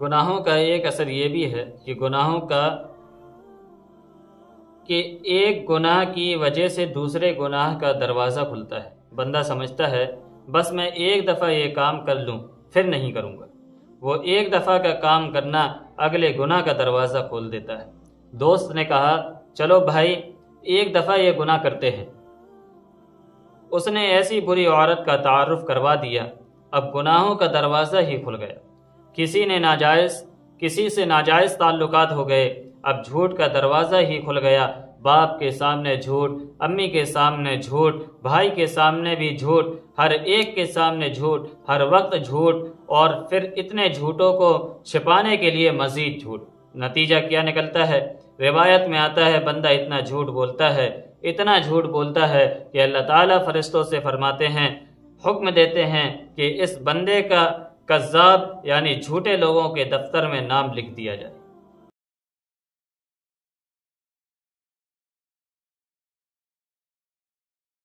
गुनाहों का एक असर ये भी है कि गुनाहों का कि एक गुनाह की वजह से दूसरे गुनाह का दरवाज़ा खुलता है। बंदा समझता है, बस मैं एक दफ़ा ये काम कर लूँ, फिर नहीं करूँगा। वो एक दफ़ा का काम करना अगले गुनाह का दरवाज़ा खोल देता है। दोस्त ने कहा, चलो भाई, एक दफ़ा ये गुनाह करते हैं। उसने ऐसी बुरी औरत का तारुफ करवा दिया। अब गुनाहों का दरवाज़ा ही खुल गया। किसी ने नाजायज़, किसी से नाजायज़ ताल्लुकात हो गए। अब झूठ का दरवाज़ा ही खुल गया। बाप के सामने झूठ, अम्मी के सामने झूठ, भाई के सामने भी झूठ, हर एक के सामने झूठ, हर वक्त झूठ, और फिर इतने झूठों को छिपाने के लिए मजीद झूठ। नतीजा क्या निकलता है? रिवायत में आता है, बंदा इतना झूठ बोलता है, इतना झूठ बोलता है कि अल्लाह ताला फरिश्तों से फरमाते हैं, हुक्म देते हैं कि इस बंदे का कज्जाब यानी झूठे लोगों के दफ्तर में नाम लिख दिया जाए।